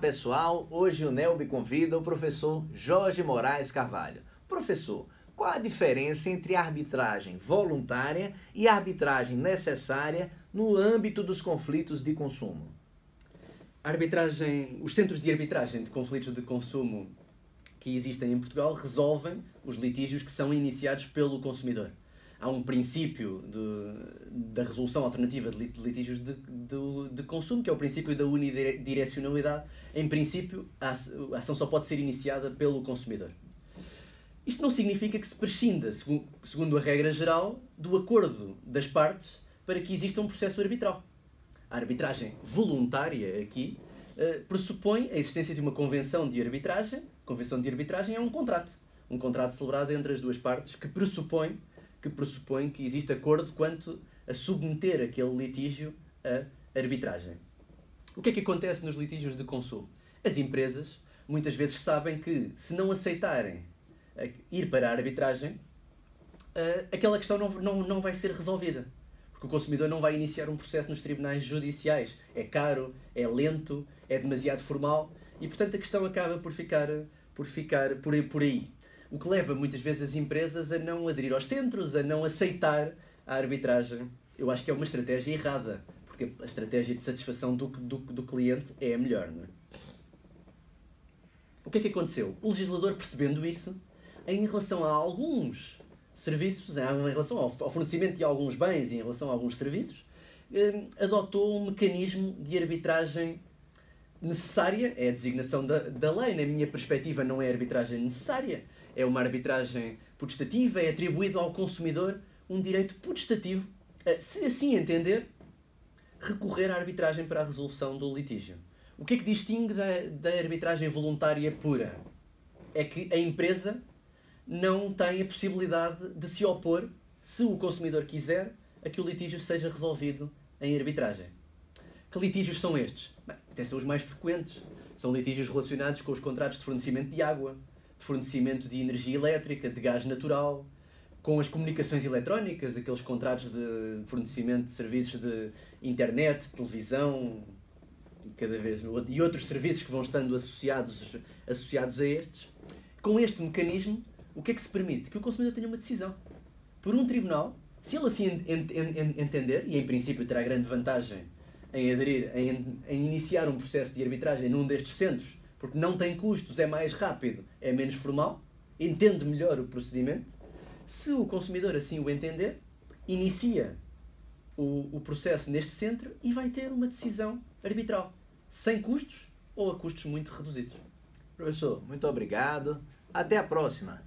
pessoal, hoje o NELB convida o professor Jorge Moraes Carvalho. Professor, qual a diferença entre arbitragem voluntária e arbitragem necessária no âmbito dos conflitos de consumo? Arbitragem, os centros de arbitragem de conflitos de consumo que existem em Portugal resolvem os litígios que são iniciados pelo consumidor. Há um princípio de, da resolução alternativa de litígios de, de, de, consumo, que é o princípio da unidirecionalidade. Em princípio, a ação só pode ser iniciada pelo consumidor. Isto não significa que se prescinda, segundo a regra geral, do acordo das partes para que exista um processo arbitral. A arbitragem voluntária aqui eh, pressupõe a existência de uma convenção de arbitragem. A convenção de arbitragem é um contrato. Um contrato celebrado entre as duas partes que pressupõe que, pressupõe que existe acordo quanto a submeter aquele litígio à arbitragem. O que é que acontece nos litígios de consumo? As empresas muitas vezes sabem que, se não aceitarem ir para a arbitragem, eh, aquela questão não, não, não vai ser resolvida. Porque o consumidor não vai iniciar um processo nos tribunais judiciais. É caro, é lento, é demasiado formal e, portanto, a questão acaba por ficar por, ficar por, por aí. O que leva muitas vezes as empresas a não aderir aos centros, a não aceitar a arbitragem. Eu acho que é uma estratégia errada, porque a estratégia de satisfação do, do, do cliente é a melhor. Não é? O que é que aconteceu? O legislador, percebendo isso, em relação a alguns serviços, em relação ao fornecimento de alguns bens e em relação a alguns serviços, eh, adotou um mecanismo de arbitragem necessária, é a designação da, da lei, na minha perspectiva não é arbitragem necessária, é uma arbitragem putestativa, é atribuído ao consumidor um direito putestativo, se assim entender, recorrer à arbitragem para a resolução do litígio. O que é que distingue da, da arbitragem voluntária pura? É que a empresa não tem a possibilidade de se opor, se o consumidor quiser, a que o litígio seja resolvido em arbitragem. Que litígios são estes? Bem, até são os mais frequentes. São litígios relacionados com os contratos de fornecimento de água, de fornecimento de energia elétrica, de gás natural, com as comunicações eletrónicas, aqueles contratos de fornecimento de serviços de internet, televisão e cada vez e outros serviços que vão estando associados associados a estes. Com este mecanismo, o que é que se permite? Que o consumidor tenha uma decisão por um tribunal, se ele assim entender, e em princípio terá grande vantagem em aderir, em, em iniciar um processo de arbitragem num destes centros, porque não tem custos, é mais rápido, é menos formal, entende melhor o procedimento. Se o consumidor assim o entender, inicia o, o processo neste centro e vai ter uma decisão arbitral, sem custos ou a custos muito reduzidos. Professor, muito obrigado. Até a próxima.